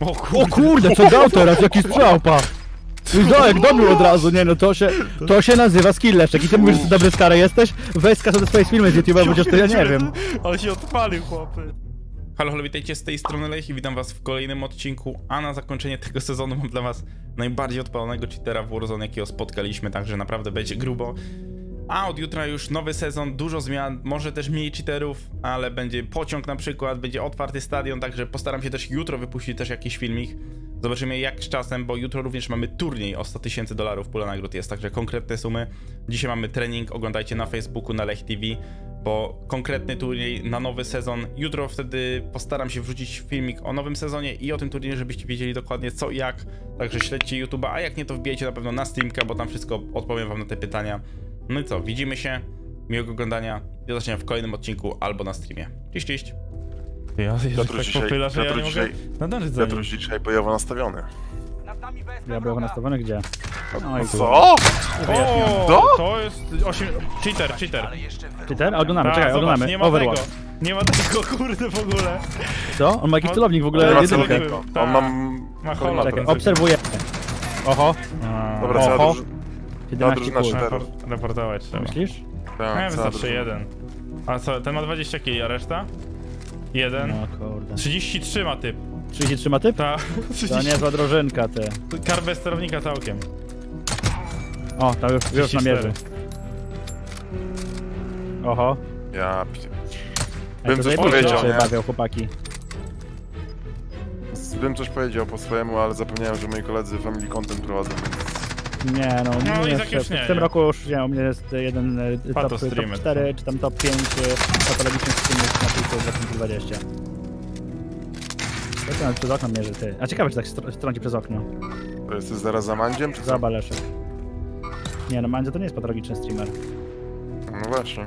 O O kurde. co dał teraz? Jaki strzał, pa! Już dołek dobił od razu, nie no, to się, to się nazywa skilleszek i ty mówisz, że ty dobry skara jesteś? Weź skasę do swojej filmy z YouTube'a, chociaż to ja nie wiem. Ale się odpalił, chłopy. Halo, halo, witajcie z tej strony Lech i witam was w kolejnym odcinku, a na zakończenie tego sezonu mam dla was najbardziej odpalonego cheatera w Warzone, jakiego spotkaliśmy, także naprawdę będzie grubo. A od jutra już nowy sezon, dużo zmian, może też mniej cheaterów, ale będzie pociąg na przykład, będzie otwarty stadion, także postaram się też jutro wypuścić też jakiś filmik. Zobaczymy jak z czasem, bo jutro również mamy turniej o 100 tysięcy dolarów, pula nagród jest, także konkretne sumy. Dzisiaj mamy trening, oglądajcie na Facebooku, na Lech TV, bo konkretny turniej na nowy sezon. Jutro wtedy postaram się wrzucić filmik o nowym sezonie i o tym turnieju, żebyście wiedzieli dokładnie co i jak. Także śledźcie YouTube'a, a jak nie to wbijajcie na pewno na streamka, bo tam wszystko odpowiem wam na te pytania. No i co, widzimy się, miłego oglądania i do zobaczenia w kolejnym odcinku albo na streamie. Cześć, cześć. Ja się Piotruś tak dzisiaj- popyla, że ja nie dzisiaj- nadążyć za nim. Piotruś dzisiaj bojowo nastawiony. Ja byłem nastawiony gdzie? Oj, Co? O, To? to jest 8... cheater, cheater. Cheater? Oglądamy, Ta, czekaj, oglądamy. nie ma Overwatch. tego. Nie ma tego, kurde, w ogóle. Co? On ma jakiś celownik w ogóle, on ma jedynkę. celownik. On Tak. ma... Ma obserwuję. Oho, Dobra, Oho. Cała drużyna. 11 drużyna kul. cheater. Rapor- Raportować trzeba. Myślisz? No, ja cała wystarczy drużyna. jeden. A co, ten ma 20 kili, a reszta? Jeden. No kurde. 33 ma typ. 33 ma typ? Ta. To 30... niezła drożynka, ty. Kar bez sterownika całkiem. O, to już, już 34. namierzy. Oho. Ja... pi- Ej, to coś zajebiście powiedział, się nie? bawią chłopaki. Bym coś powiedział po swojemu, ale zapomniałem, że moi koledzy Family Content prowadzą, więc... Nie no, No, nie, w, już nie, w tym nie. roku już nie, u mnie jest jeden e, top, top streamy. 4, czy tam top 5 e, patologicznych streamów na piłce 2020. Jak to nawet przez okno mierzy, ty? A ciekawe, czy tak str- strąci przez okno. To jesteś zaraz za Mandziem, czy co? Zobacz, Leszek. Nie no, Mandzio to nie jest patologiczny streamer. No właśnie.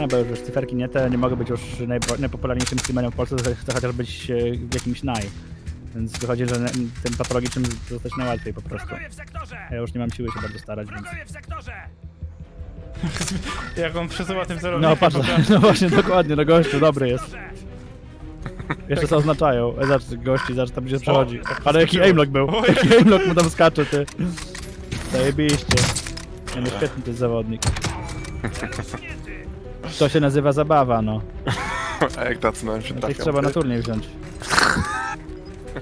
Nie, bo już, cyferki nie te, nie mogę być już najpo- najpopularniejszym streamerem w Polsce, to chcę chociaż być e, jakimś naj. Więc wychodzi, że tym patologicznym zostać najłatwiej po prostu. Ja już nie mam siły się bardzo starać, więc... Jak on przesuwa tym celownikiem. No patrz, no właśnie, dokładnie, no gościu, dobry jest. Jeszcze co oznaczają. E, Zobacz, gości, zobacz, tam gdzie przechodzi. Ale jaki aimlock był, jaki aimlock mu tam skacze, ty. Zajebiście. Nie no, świetny to jest zawodnik. To się nazywa zabawa, no. A jak tacy nam się no tak trafią, trzeba na turniej wziąć.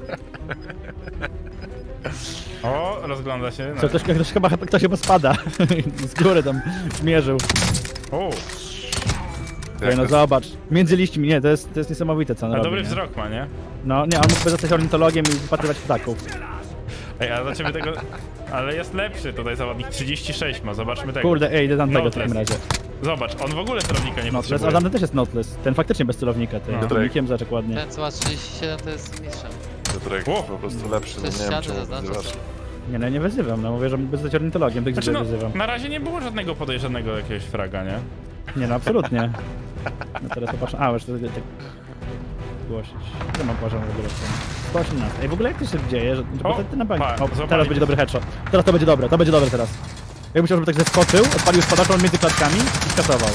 O, rozgląda się. Co, ktoś, ktoś chyba, ktoś chyba spada. Z góry tam mierzył. O, Ej, no zobacz. Między liśćmi, nie, to jest, to jest niesamowite co on a robi, dobry nie? wzrok ma, nie? No nie, on mógłby zostać ornitologiem i wypatrywać ptaków. Ej, a dla ciebie tego... Ale jest lepszy tutaj zawodnik, 36 ma, zobaczmy tego. Kurde, ej, idę tam tego w takim razie. Zobacz, on w ogóle sterownika nie Notless, potrzebuje. a tamten też jest Notless. Ten faktycznie bez celownika, ty. No. Celownikiem zaczek ładnie. Ten co ma 37 to jest mistrzem. O! po prostu lepszy, no nie wiem czemu wyzywasz. Nie, no ja nie wyzywam, no mówię, że mógłby zostać ornitologiem, tak Znaczy no, wyzywam. na razie nie było żadnego podejrzanego jakiegoś fraga, nie? Nie, no absolutnie. No teraz popatrzę, a już to tak głosić. Co mam poziom w ogóle? 118. Ej, w ogóle jak to się dzieje, że O, ty, ty na bank... pa, O, teraz będzie dobry headshot. Teraz to będzie dobre, to będzie dobre teraz. Ja musiał, żeby tak zeskoczył, odpalił spadaczą między klatkami i skasował.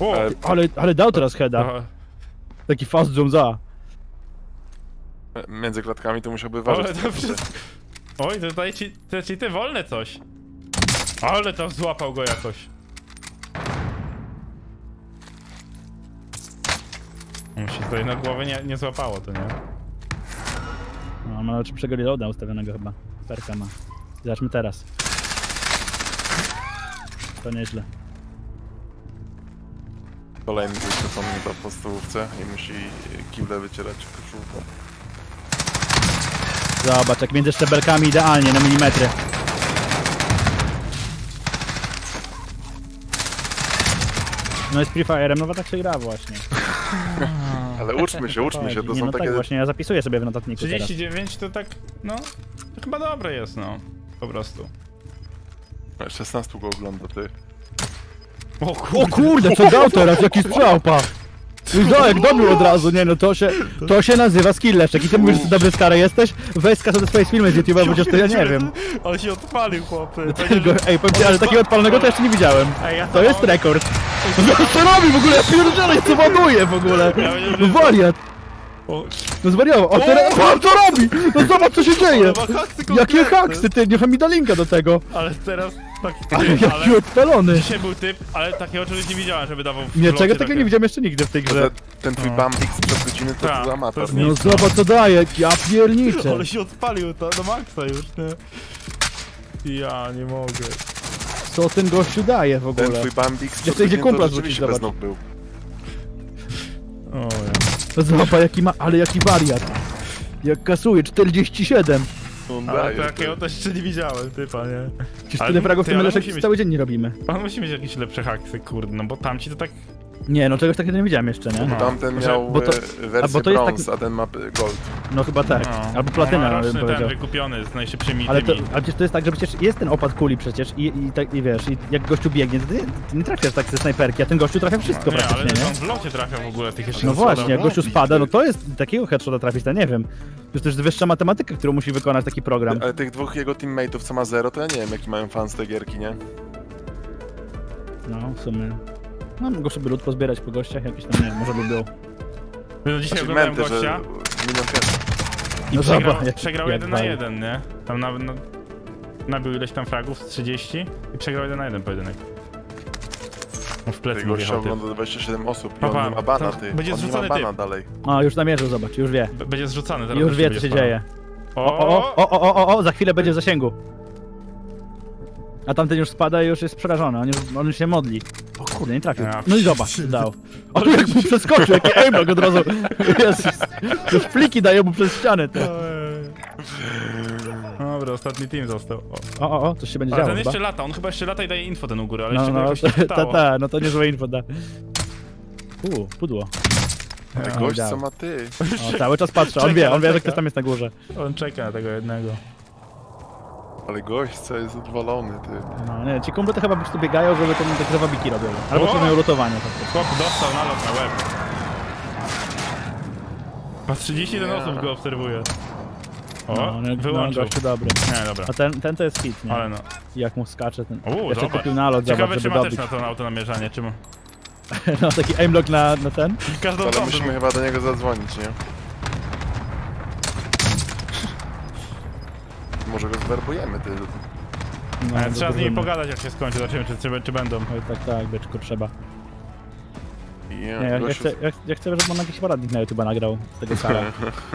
O, Ale- Ale, dał teraz heada. Taki fast zoom za. Między klatkami to musiałby Ale ważyć. to wszystko... Oj, tutaj ci, te, ci ty wolne coś. Ale tam złapał go jakoś. Mu się tutaj na głowie nie, nie złapało to, nie? No, ma lepszego reloada ustawionego chyba. Perka ma. Zobaczmy teraz. To nieźle. Kolejny wyświecony to po stołówce i musi kible wycierać koszulką. Zobacz, jak między szczebelkami idealnie na milimetry. No i z Free Fire'em, no bo tak się gra właśnie. Ale uczmy się, uczmy się, to nie, są no takie... tak właśnie, ja zapisuję sobie w notatniku teraz. 39 to tak, no, to chyba dobre jest, no. Po prostu. 16 go ogląda, ty. O O kurde, co dał teraz? Jaki strzał, pa! Już Dołek dobił od razu, nie no, to się, to się nazywa skilleczek i ty mówisz, że ty dobry skara jesteś? Weź skasuj swoje filmy z YouTube'a, chociaż to ja nie wiem. On się odpalił, chłopy. Ej, powiem ci, ale takiego odpalnego to jeszcze nie widziałem. To jest rekord. No co robi w ogóle? Ja pierdzielę, co ładuje w ogóle. No wariat. O, No zwariował. O, teraz, o, co robi? No zobacz, co się dzieje. Jakie haksy, ty, nie mi da linka do tego. Ale teraz taki Ale typ, jaki ale... odpalony. Dzisiaj był typ, ale takiego czegoś nie widziałem, żeby dawał w Nie, czego takiego takie- nie widziałem jeszcze nigdy w tej Ten, grze. ten twój No. Bambik sprzed godziny to, Tak, to amator. No zobacz, co daje, ja pierniczę. Ale się odpalił to do maksa już, nie? Ja nie mogę. Co ten gościu daje w Ten ogóle? twój Bambik sprzed godziny kumpla to rzeczywiście bez nóg był. O Zobacz, jaki ma, ale jaki wariat. Jak kasuje, 47. On Ale takiego ty. to jeszcze nie widziałem, typa, nie? Przecież tyle fragów w ty, tym ale Leszek mieć- cały dzień nie robimy. On musi mieć jakieś lepsze haksy, kurde, no bo tamci to tak... Nie, no czegoś takiego nie widziałem jeszcze, nie? No. Tamten miał bo to- e, wersję a bo to jest brąz, taki- a ten ma gold. No chyba tak. No. Albo platyna, ma bym roczny ten powiedział. wykupiony z najszybszymi Ale, to, ale przecież to jest tak, że przecież jest ten opad kuli przecież i, i, tak, i wiesz, i jak gościu biegnie, to ty, ty nie trafiasz tak ze snajperki, a ten gościu trafia wszystko nie, ale praktycznie, nie? on w locie trafia w ogóle tych jeszcze No właśnie, jak gościu spada, no to jest takiego headshota trafić, to nie wiem. To jest też wyższa matematyka, którą musi wykonać taki program. Ale tych dwóch jego teammateów, co ma zero, to ja nie wiem, jaki mają fan z tej gierki, nie? No, w sumie. No, mogę sobie lód pozbierać po gościach, jakieś tam, nie wiem, może by było. No dzisiaj oglądałem Achievementy, że gościa kasy. i No przegrał, zobacz, jak- przegrał jak jeden na wali. jeden, nie? Tam na, no, nabił ileś tam fragów, z 30 i przegrał jeden na jeden pojedynek. No w plecy mu gościa wjechał typ. ogląda 27 osób i Papa, on nie ma bana, ty. będzie on nie ma zrzucony bana dalej. O, już namierzył, zobacz, już wie. B- Będzie zrzucany teraz. Już wie, co się spalał. dzieje. O, o, o, o, o, o, o, za chwilę będzie w zasięgu. A tamten już spada i już jest przerażony, on już, on już się modli. Kurde, nie trafił. Ja No i zobacz, dał. O, tu jak mu przeskoczył, jaki aimblock od razu. Jezus. Już pliki daje mu przez ścianę. Te. Dobra, ostatni team został. O. O, o, o, coś się będzie Ale działo ten chyba. jeszcze lata, on chyba jeszcze lata i daje info ten u góry, ale No, jeszcze no, jakoś nie ta, ta, no to niezłe info da. Uuu, pudło. Ale No, gość, co ma ty? O, cały czas patrzy, on wie, on wie, że ktoś tam jest na górze. On czeka na tego jednego. Ale gość, co jest odwalony, ty. No nie, ci kumple to chyba po prostu biegają, żeby ten te krwawiki robią. Albo O! potrzebują lutowania po prostu. Chłop dostał nalot na łeb. Chyba 31 Nie. osób go obserwuje. O, No, nie, no, wyłączył. gościu dobry. Nie, dobra. A ten, ten to jest hit, nie? Ale no. Jak mu skacze ten. Uuu, Jeszcze zobacz. kupił nalot, zobacz, Ciekawe, czy żeby ma też dobić. na to auto namierzanie, czy ma... No taki aimblock na, na ten. Każdą Ale musimy chyba do niego zadzwonić, nie? Może go zwerbujemy, ty. No, Ale Trzeba z nimi pogadać, jak się skończy, zobaczymy, czy, czy, czy będą. Oj, tak, tak, byczku, trzeba. Nie, Nie, ja, chcę, ja, ja chcę, żeby on jakiś poradnik na YouTube nagrał z tego kara.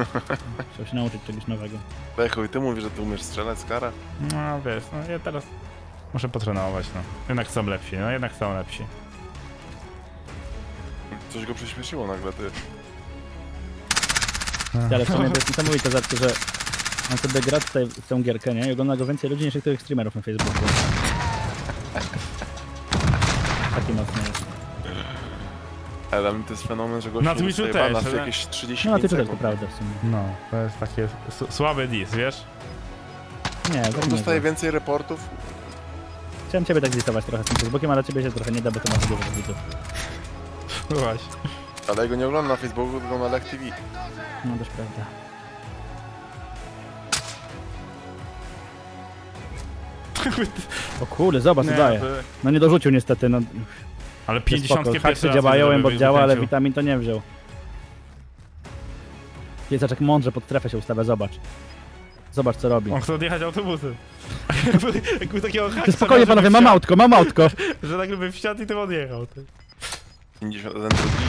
Chciał się nauczyć czegoś nowego. Lechuj, ty mówisz, że ty umiesz strzelać z kara? No wiesz, no ja teraz muszę potrenować, no. Jednak są lepsi, no jednak są lepsi. Coś go przyspieszyło nagle, ty. Ale w sumie to jest niesamowite że on sobie gra tutaj w tę gierkę, nie? I ogląda go więcej ludzi niż niektórych streamerów na Facebooku. Taki mocny jest. Ale dla mnie to jest fenomen, że gość Na Twitchu dostaje też, bana w ale- jakieś 30 No na ty też to sekund. prawda w sumie. No, to jest takie s- słaby dis, wiesz? Nie, On nie dostaje więcej reportów. Chciałem ciebie tak zlistować trochę z tym Facebookiem, ale ciebie się trochę nie da, bo ty masz dużo widzów. No właśnie. Ale ja go nie oglądam na Facebooku, tylko na Lech TV. No też prawda. O kurde, zobacz Nie, daje. No nie dorzucił niestety, no Ale spoko. 50 pierwszy działają, żeby działa, ale witamin to nie wziął. Jak mądrze pod strefę się ustawia, zobacz. Zobacz co robi. On chce odjechać autobusem. jakby, takiego haksa spokojnie panowie, mam autko, mam autko. Że tak by wsiadł i tym odjechał. Ty. 51 drugi,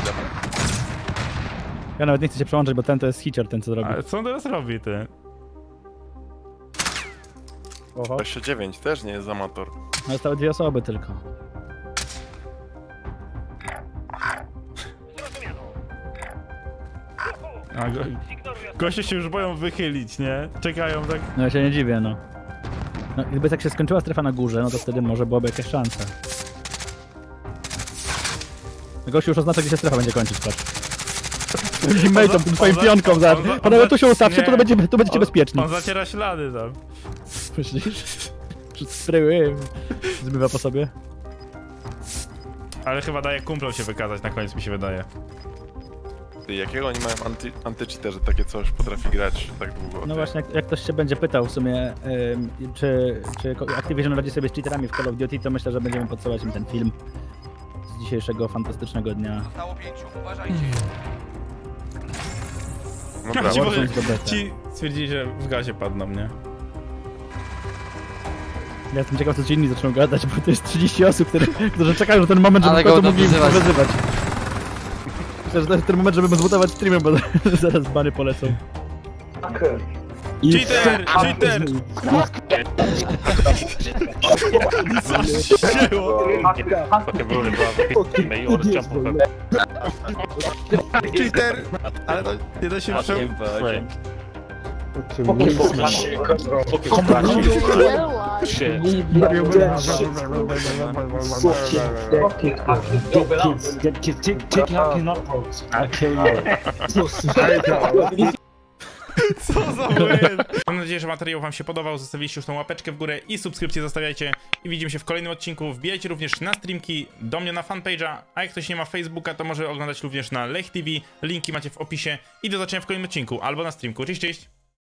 Ja nawet nie chcę się przełączyć, bo ten to jest hicior, ten co robi. Ale co on teraz robi, ty? Oho. 29 też nie jest amator. No zostały dwie osoby tylko. A, go, goście się już boją wychylić, nie? Czekają tak... No ja się nie dziwię, no. no gdyby tak się skończyła strefa na górze, no to wtedy może byłaby jakaś szansa. Gościu już oznacza, gdzie się strefa będzie kończyć, patrz. Teammate'om, tym pionką, on zobacz. Panowie, tu się ustawcie, to nie. będzie, to będziecie On- bezpieczni. On zaciera ślady tam. Myślisz? Przez spryły zbywa po sobie. Ale chyba daje kumplom się wykazać na koniec, mi się wydaje. Ty, jakiego oni mają anty, anty-cheater, że takie coś potrafi grać tak długo? No właśnie, jak, jak ktoś się będzie pytał w sumie, ym, czy, czy Activision radzi sobie z cheaterami w Call of Duty, to myślę, że będziemy podsyłać im ten film z dzisiejszego fantastycznego dnia. Zostało pięciu, uważajcie. No Ci, ci stwierdzili, że w gazie padną, nie? Ja jestem ciekaw, co ci inni zaczną gadać, bo to jest 30 osób, które, którzy czekają na ten moment, żeby Ale go mogli wyzywać. wyzywać. Myślę, że to jest ten moment, żeby zmutować streamem, bo zaraz bany polecą. Cheater! Cheater! Dzieło? Cheater! Ale to nie da się prze... Co za! Mam nadzieję, że materiał wam się podobał, zostawiliście już tą łapeczkę w górę i subskrypcję zostawiajcie. I widzimy się w kolejnym odcinku. Wbijajcie również na streamki. Do mnie na fanpage'a, a jak ktoś nie ma Facebooka, to może oglądać również na Lech TV, linki macie w opisie. I do zobaczenia w kolejnym odcinku albo na streamku. Cześć, cześć!